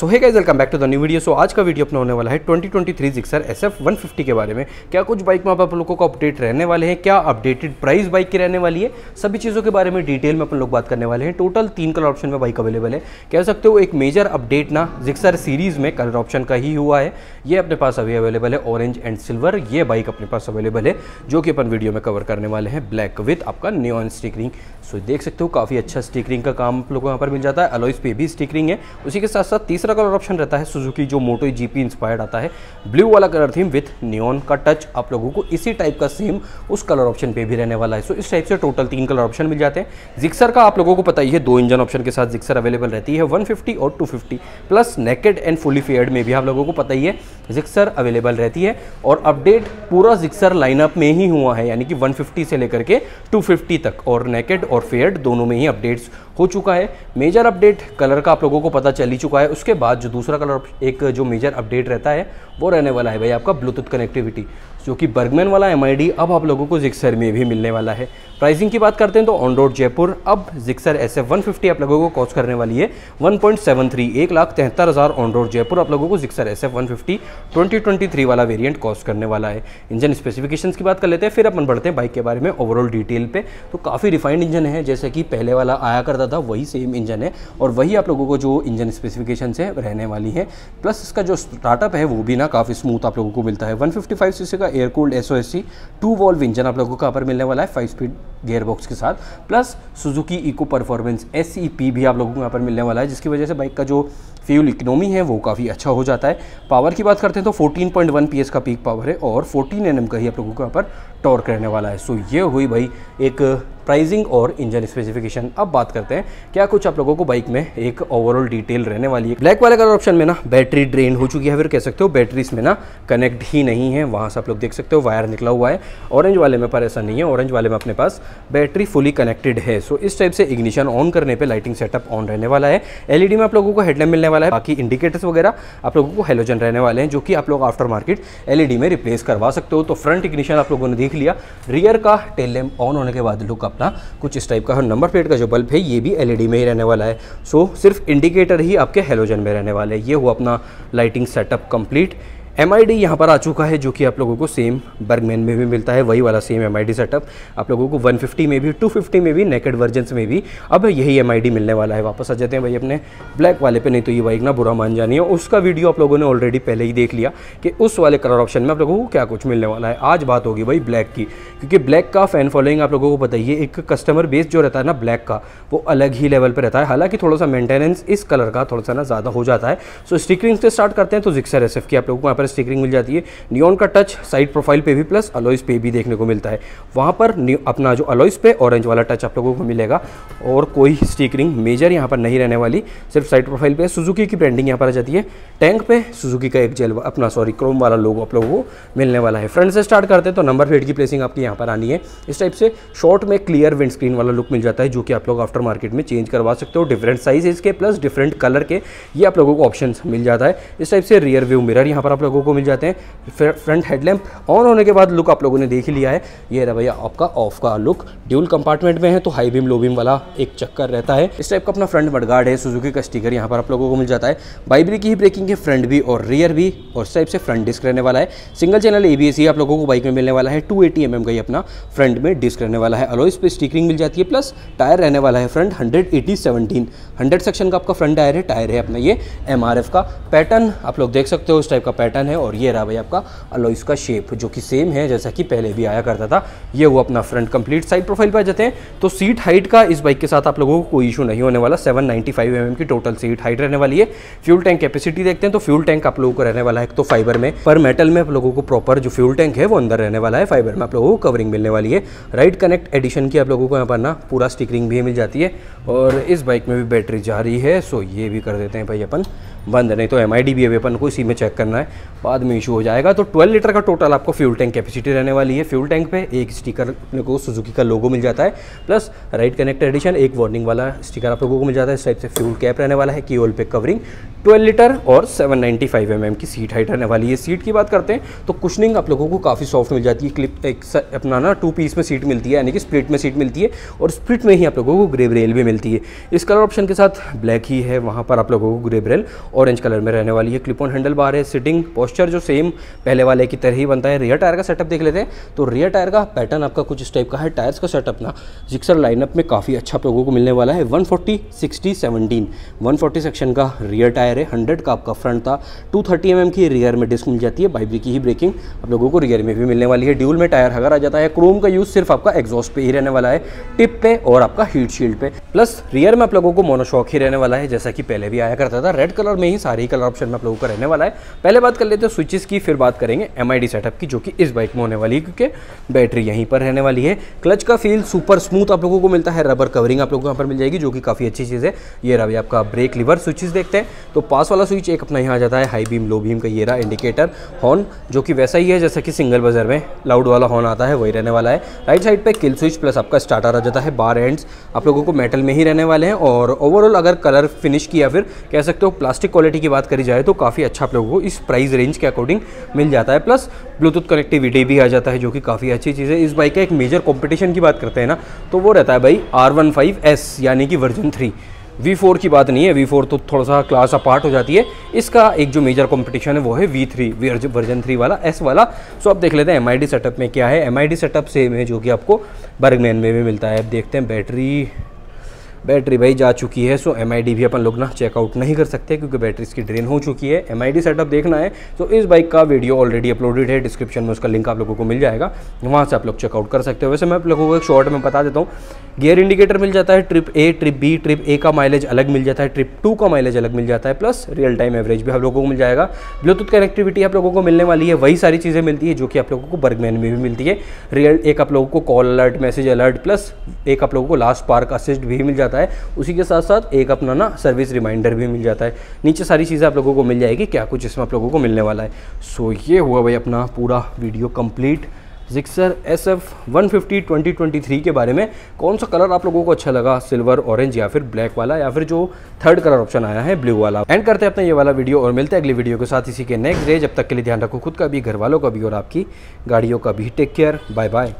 So hey guys welcome back to the new video so आज का video अपना होने वाला है 2023 जिक्सर एस के बारे में। क्या कुछ बाइक में आप लोगों को अपडेट रहने वाले हैं? क्या अपडेटेड प्राइस बाइक की रहने वाली है? सभी चीज़ों के बारे में डिटेल में अपन लोग बात करने वाले हैं। टोटल तीन कलर ऑप्शन में बाइक अवेलेबल है। कह सकते हो एक मेजर अपडेट ना जिक्सर सीरीज़ में कलर ऑप्शन का ही हुआ है। ये अपने पास अभी अवेलेबल है ऑरेंज एंड सिल्वर ये बाइक अपने पास अवेलेबल है, जो कि अपन वीडियो में कवर करने वाले हैं। ब्लैक विथ आपका न्यू स्टिकरिंग सो देख सकते हो, काफ़ी अच्छा स्टिकरिंग का काम आप लोगों को यहाँ पर मिल जाता है। अलॉइस पे भी स्टिकरिंग है। उसी के साथ साथ तीसरा कलर ऑप्शन रहता है सुजुकी जो मोटो जीपी इंस्पायर्ड आता है। ब्लू वाला कलर थीम विथ नियॉन का टच आप लोगों को इसी टाइप का सेम उस कलर ऑप्शन पे भी रहने वाला है। सो इस टाइप से टोटल तीन कलर ऑप्शन मिल जाते हैं। जिक्सर का आप लोगों को पता ही है, दो इंजन ऑप्शन के साथ जिक्सर अवेलेबल रहती है 150 और 250 plus naked and fully faired में भी आप लोगों को पता ही है जिक्सर अवेलेबल रहती है। और अपडेट पूरा जिक्सर लाइनअप में ही हुआ है, यानी कि 150 से लेकर के 250 तक। और नेकेड और फेयर्ड, दोनों में ही अपडेट्स हो चुका है। मेजर अपडेट कलर का आप लोगों को पता चल ही चुका है। उसके बाद जो दूसरा कलर, एक जो मेजर अपडेट रहता है, वो रहने वाला है भाई आपका ब्लूटूथ कनेक्टिविटी जो कि बर्गमैन वाला एमआईडी अब आप लोगों को जिक्सर में भी मिलने वाला है। प्राइसिंग की बात करते हैं तो ऑन रोड जयपुर, अब जिक्सर एस एफ़ आप लोगों को कॉस्ट करने वाली है। वन पॉइंट सेवन थ्री एक लाख तिहत्तर हज़ार ऑन रोड जयपुर आप लोगों को Gixxer S F one fifty twenty twenty three वाला वेरियंट कॉस्ट करने वाला है। इंजन स्पेसिफिकेशन की बात कर लेते हैं, फिर अपन बढ़ते हैं बाइक के बारे में ओवरऑल डिटेल पे। तो काफ़ी रिफाइंड इंजन है, जैसे कि पहले वाला आया करता था, वही सेम इंजन है और वही आप लोगों को जो इंजन स्पेसिफिकेशन है, रहने वाली है। प्लस इसका जो स्टार्टअप है, वो भी ना काफ़ी स्मूथ आप लोगों को मिलता है। वन फिफ्टी का air cooled S O S C two valve engine आप लोगों को यहाँ पर मिलने वाला है फाइव स्पीड गेयर बॉक्स के साथ। Plus Suzuki eco performance S E P भी आप लोगों को यहाँ पर मिलने वाला है, जिसकी वजह से बाइक का जो फ्यूल इकोनॉमी है, वो काफ़ी अच्छा हो जाता है। पावर की बात करते हैं तो 14.1 पीएस का पीक पावर है और 14 एनएम का ही आप लोगों को यहाँ पर टॉर्क रहने वाला है। सो ये हुई भाई एक प्राइसिंग और इंजन स्पेसिफिकेशन अब बात करते हैं, क्या कुछ आप लोगों को बाइक में एक ओवरऑल डिटेल रहने वाली है? ब्लैक वाले कलर ऑप्शन में ना बैटरी ड्रेन हो चुकी है, फिर कह सकते हो बैटरी इसमें ना कनेक्ट ही नहीं है, वहाँ से आप लोग देख सकते हो वायर निकला हुआ है। ऑरेंज वाले में पर ऐसा नहीं है ऑरेंज वाले में अपने पास बैटरी फुली कनेक्टेड है। सो इस टाइप से इग्निशन ऑन करने पर लाइटिंग सेटअप ऑन रहने वाला है। एलईडी में आप लोगों को हेडलैम्प मिलने वाला है, बाकी इंडिकेटर्स वगैरह आप लोगों को हेलोजन रहने वाले हैं, जो कि आप लोग आफ्टर मार्केट एलईडी में रिप्लेस करवा सकते हो। तो फ्रंट इग्निशन आप लोगों ने देख लिया। रियर का टेल लैम्प ऑन होने के बाद लुक अपना कुछ इस टाइप का और नंबर प्लेट का जो बल्ब है, ये भी एलईडी में ही रहने वाला है। सो सिर्फ़ इंडिकेटर ही आपके हेलोजन में रहने वाले है। ये हुआ अपना lighting setup complete M I D यहाँ पर आ चुका है, जो कि आप लोगों को सेम बर्गमैन में भी मिलता है, वही वाला same M I D setup आप लोगों को 150 में भी 250 में भी नेकेड वर्जन्स में भी अब यही एम आई डी मिलने वाला है। वापस आ जाते हैं भाई अपने ब्लैक वाले पे, नहीं तो ये बाइक ना बुरा मान जानी है उसका वीडियो आप लोगों ने ऑलरेडी पहले ही देख लिया कि उस वाले कलर ऑप्शन में आप लोगों को क्या कुछ मिलने वाला है। आज बात होगी भाई ब्लैक की, क्योंकि ब्लैक का फ़ैन फॉलोइंग आप लोगों को बताइए, एक कस्टमर बेस जो रहता है ना ब्लैक का, वो अलग ही लेवल पर रहता है। हालाँकि थोड़ा सा मेंटेनेंस इस कलर का थोड़ा सा ना ज़्यादा हो जाता है। सो स्टिकरिंग से स्टार्ट करते हैं तो जिक्सर एसएफ की आप लोगों को यहाँ पर स्टिकरिंग मिल जाती है। नियॉन का टच साइड प्रोफ़ाइल पे भी प्लस अलॉइस पे भी देखने को मिलता है। वहाँ पर अपना जो अलॉइस पे ऑरेंज वाला टच आप लोगों को मिलेगा। और कोई स्टिकरिंग मेजर यहाँ पर नहीं रहने वाली। सिर्फ़ साइड प्रोफ़ाइल पे सुजुकी की ब्रांडिंग यहाँ पर आ जाती है। टैंक पे सुजुकी का एक जेल अपना सॉरी क्रोम वाला लोगो आप लोगों को मिलने वाला है। फ्रंट से स्टार्ट करते हैं तो नंबर प्लेट की प्लेसिंग आपकी यहाँ पर आनी है। इस टाइप से शॉर्ट में क्लियर विंड स्क्रीन वाला लुक मिल जाता है, जो कि आप लोग आफ्टर मार्केट में चेंज करवा सकते हो। डिफरेंट साइज़ के प्लस डिफरेंट कलर के ये आप लोगों को ऑप्शन मिल जाता है। इस टाइप से रियर व्यू मिरर यहाँ पर आप लोगों को मिल जाते हैं। फ्रंट हेडलैम्प ऑन होने के बाद लुक आप लोगों ने देख लिया है। ये रहा भैया आपका ऑफ़ का लुक ड्यूल कंपार्टमेंट में है तो हाई बीम लो बीम वाला एक चक्कर रहता है। इस टाइप का अपना फ्रंट मडगार्ड है सुजुकी का स्टिकर यहाँ पर आप लोगों को मिल जाता है। बाइब्री की ही ब्रेकिंग है फ्रंट भी और रियर भी और टाइप से फ्रंट डिस्क रहने वाला है। सिंगल चैनल ए आप लोगों को बाइक में मिलने वाला है। टू एटी का ही अपना फ्रंट में डिस्क रहने वाला है। अलोइस पे स्टिकरिंग मिल जाती है प्लस टायर रहने वाला है front hundred eighty seventeen section का आपका फ्रंट टायर है टायर है अपना ये एम का। पैटर्न आप लोग देख सकते हो, इस टाइप का पैटर्न है और ये रहा भाई आपका अलोइस का शेप जो कि सेम है, जैसा कि पहले भी आया करता था। ये वो अपना फ्रंट कंप्लीट साइड प्रोफ़ाइल पर जाते हैं। तो सीट हाइट का इस बाइक के साथ आप लोगों को कोई इशू नहीं होने वाला। 795 एम की टोटल सीट हाइट रहने वाली है। फ्यूल टैंक कैपेसिटी देखते हैं तो फ्यूल टैंक आप लोगों को रहने वाला है तो फाइबर में। पर मेटल में आप लोगों को प्रॉपर जो फ्यूल टैंक है, वो अंदर रहने वाला है। फाइबर में आप लोगों को कवरिंग मिलने वाली है। राइट कनेक्ट एडिशन की आप लोगों को यहाँ पर ना पूरा स्टिकरिंग भी मिल जाती है। और इस बाइक में भी बैटरी जा रही है सो ये भी कर देते हैं भाई अपन। बंद नहीं तो एम आई डी भी अभी अपन को इसी में चेक करना है। बाद में इशू हो जाएगा। तो 12 लीटर का टोटल आपको फ्यूल टैंक कैपेसिटी रहने वाली है। फ्यूल टैंक पे एक स्टिकर अपने को सुजुकी का लोगो मिल जाता है। प्लस राइट कनेक्ट एडिशन एक वार्निंग वाला स्टिकर आप लोगों को मिल जाता है। इस टाइप से फ्यूल कैप रहने वाला है। कीओल पे कवरिंग 12 लीटर और 795 फाइव mm की सीट हाइट रहने वाली है। सीट की बात करते हैं तो कुशनिंग आप लोगों को काफ़ी सॉफ्ट मिल जाती है। क्लिप एक अपना ना टू पीस में सीट मिलती है। यानी कि स्प्लिट में सीट मिलती है और स्प्लिट में ही आप लोगों को ग्रेब रेल भी मिलती है। इस कलर ऑप्शन के साथ ब्लैक ही है। वहाँ पर आप लोगों को ग्रेब रेल ऑरेंज कलर में रहने वाली है क्लिप ऑन हैंडल बार है। सिटिंग पोस्चर जो सेम पहले वाले की तरह ही बनता है। रियर टायर का सेटअप देख लेते हैं। तो रियर टायर का पैटर्न आपका कुछ इस टाइप का है। टायर्स का सेटअप ना। जिक्सर लाइनअप में काफ़ी अच्छा आप लोगों को मिलने वाला है। One forty sixty seventeen one forty section का रियर टायर है। हंड्रेड का आपका फ्रंट था। टू थर्टी एम की रियर में डिस्क मिल जाती है। बाइबी की ही ब्रेकिंग आप लोगों को रियर में भी मिलने वाली है। ड्यूल में टायर हगर आ जाता है क्रोम का यूज़ सिर्फ़ आपका एग्जॉस्ट पे ही रहने वाला है। टिप पे और आपका हीट शील्ड पे। प्लस रियर में आप लोगों को मोनोशॉक ही रहने वाला है। जैसा कि पहले भी आया करता था। रेड कलर में ही सारे ही कलर ऑप्शन में आप लोगों का रहने वाला है। पहले बात कर लेते हैं स्विचेस की, फिर बात करेंगे एमआईडी सेटअप की, जो कि इस बाइक में होने वाली है, क्योंकि बैटरी यहीं पर रहने वाली है। क्लच का फील सुपर स्मूथ आप लोगों को मिलता है। रबर कवरिंग आप लोगों को यहाँ पर मिल जाएगी, जो कि काफ़ी अच्छी चीज़ है। ये रहा आपका ब्रेक लिवर स्विचेस देखते हैं। तो पास वाला स्विच एक अपना यहाँ आ जाता है हाई बीम लो बीम का ये रहा इंडिकेटर हॉर्न जो कि वैसा ही है जैसा कि सिंगल बजर में लाउड वाला हॉर्न आता है, वही रहने वाला है। राइट साइड पे किल स्विच प्लस आपका स्टार्टर आ जाता है बार एंड्स आप लोगों को मेटल में ही रहने वाले हैं और ओवरऑल अगर कलर फिनिश किया फिर, कह सकते हो प्लास्टिक क्वालिटी की बात करी जाए तो काफ़ी अच्छा आप लोगों को इस प्राइस रेंज के अकॉर्डिंग मिल जाता है। प्लस ब्लूटूथ कनेक्टिविटी भी आ जाता है, जो कि काफ़ी अच्छी चीज़ है। इस बाइक का एक मेजर कॉम्पिटिशन की बात करते हैं ना तो वो रहता है भाई आर यानी कि वर्जन थ्री वी फोर की बात नहीं है वी फोर तो थोड़ा सा क्लास अपार्ट हो जाती है। इसका एक जो मेजर कंपटीशन है, वो है वी थ्री वर्जन थ्री वाला एस वाला। सो आप देख लेते हैं एम सेटअप में क्या है। एम सेटअप सेम है जो कि आपको बर्गमैन में भी मिलता है। अब देखते हैं बैटरी बैटरी भाई जा चुकी है सो एमआईडी भी अपन लोग ना चेकआउट नहीं कर सकते क्योंकि बैटरी इसकी ड्रेन हो चुकी है। एमआईडी सेटअप देखना है। तो इस बाइक का वीडियो ऑलरेडी अपलोडेड है। डिस्क्रिप्शन में उसका लिंक आप लोगों को मिल जाएगा। वहाँ से आप लोग चेकआउट कर सकते हो। वैसे मैं आप लोगों को एक शॉर्ट में बता देता हूँ। गियर इंडिकेटर मिल जाता है। Trip A trip B trip A का माइलेज अलग मिल जाता है। ट्रिप टू का माइलेज अलग मिल जाता है। प्लस रियल टाइम एवरेज भी आप लोगों को मिल जाएगा। ब्लूटूथ कनेक्टिविटी आप लोगों को मिलने वाली है। वही सारी चीज़ें मिलती है जो कि आप लोगों को बर्गमैन में भी मिलती है। रियल एक आप लोगों को call alert message alert plus एक आप लोगों को लास्ट पार्क असिस्ट भी मिल जाता है। उसी के साथ साथ एक अपना ना सर्विस रिमाइंडर भी मिल जाता है। नीचे सारी चीज़ें आप लोगों को मिल जाएगी, क्या कुछ इसमें आप लोगों को मिलने वाला है। सो ये हुआ भाई अपना पूरा video complete Gixxer S F one fifty के बारे में, कौन सा कलर आप लोगों को अच्छा लगा? सिल्वर ऑरेंज या फिर ब्लैक वाला, या फिर जो थर्ड कलर ऑप्शन आया है ब्लू वाला। एंड करते हैं अपना ये वाला वीडियो और मिलते हैं अगली वीडियो के साथ। इसी के नेक्स्ट डे जब तक के लिए ध्यान रखो खुद का भी, घर वालों का भी और आपकी गाड़ियों का भी। Take care bye bye